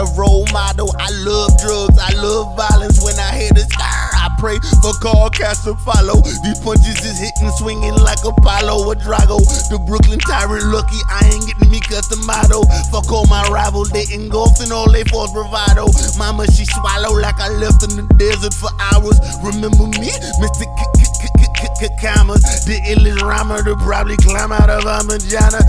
a role model. I love drugs, I love violence. When I hear the scar, I pray for Carl follow. These punches is hitting, swinging like Apollo or Drago. The Brooklyn Tyrant lucky, I ain't getting me custom motto. Fuck all my rivals, they engulfed in all they false bravado. Mama, she swallow like I left in the desert for hours. Remember me, Mr. Commas, the illest rhymer to probably climb out of our vagina.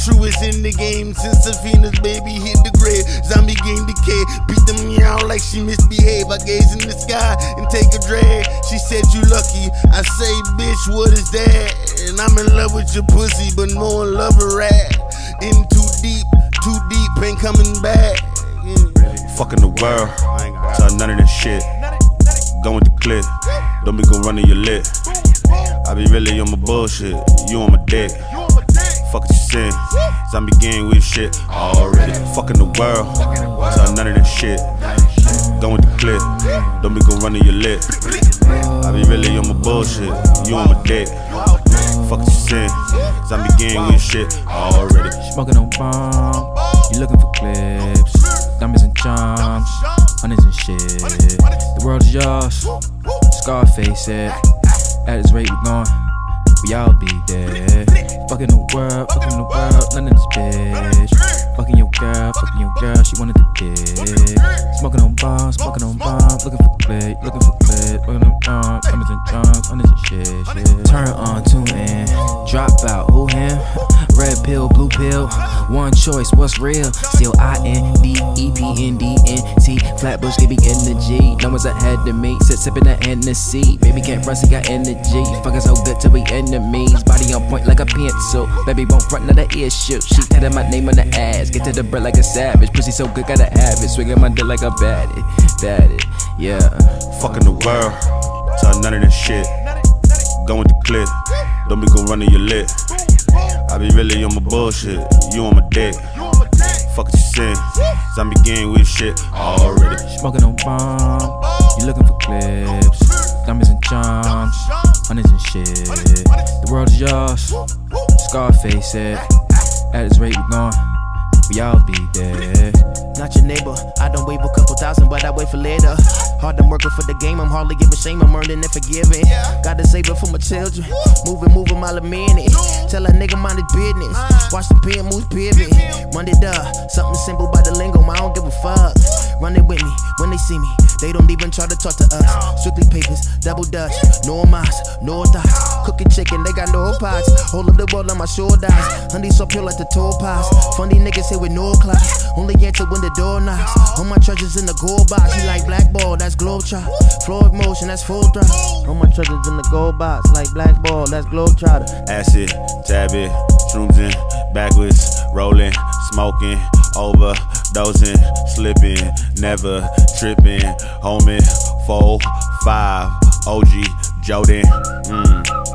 Truest in the game since Safina's baby hit the grave. Zombie game decay, beat them meow like she misbehaved. I gaze in the sky and take a drag. She said you lucky. I say, bitch, what is that? And I'm in love with your pussy, but more in love with rat. In too deep, too deep, ain't coming back. Yeah. Fucking the world, so none of this shit. Go with the clip, don't be gon' running your lip. I be really on my bullshit, you on my dick. Fuck what you saying, zombie gang with shit already. Fucking the world, so none of this shit. Go with the clip, don't be gon' running your lip. I be really on my bullshit, you on my dick. Fuck what you saying, zombie gang with shit already. Smoking on bomb, you looking for clips, diamonds and charms, hundreds and shit. The world is yours, Scarface said. At this rate we going, we all be there. Fucking the world, fucking the world, none of this bitch. Fucking your girl, fucking your girl, she wanted the dick. Smoking on bombs, smoking on bombs, looking for click, looking for click, looking on drums, diamonds and drums, hundreds and shit, shit. Turn on, tune in, drop out, pill, one choice, what's real? Still I N D E P N D N T, Flatbush, give me energy. No one's ahead of me, sit sipping the Hennessy. Baby can't run, he got energy. Fucking so good till we enemies. Body on point like a pencil. Baby won't front, not an issue. She had my name on the ass. Get to the bread like a savage. Pussy so good, gotta have it. Swinging my dick like a baddie. Baddie, yeah. Fucking the world, so none of this shit. Go with the clip, don't be gon' running your lip. I be really on my bullshit, you on my dick. Fuck what you saying, zombie gang with shit already. Smoking on bomb, you looking for clips, diamonds and charms, hundreds and shit. The world is yours, Scarface said. At this rate we going, we all be there. Not your neighbor. I don't wave a couple thousand, but I wait for later. Hard I'm working for the game, I'm hardly giving shame, I'm earning and forgiving. Gotta save it for my children. Moving, moving mile a minute. Tell a nigga mind his business. Watch the pen move pivot. It up. Something simple by the lingo, I don't give a fuck. Run it with me when they see me. They don't even try to talk to us. Strictly papers, double dutch. No mas, no thoughts. Cooking chicken, they got no pots. Hold up the world on my shoulders. Honey so pure like the toll pots. Funny niggas here with no class. Only answer when the door knocks. All my treasures in the gold box. You like black ball, that's globe trot. Floyd motion, that's full drop. All my treasures in the gold box. Like black ball, that's globe trotter. Acid, tab it, shrooms in, backwards, rolling, smoking, overdosing, slipping, never tripping, homie, four, five, OG, Jordan, mm.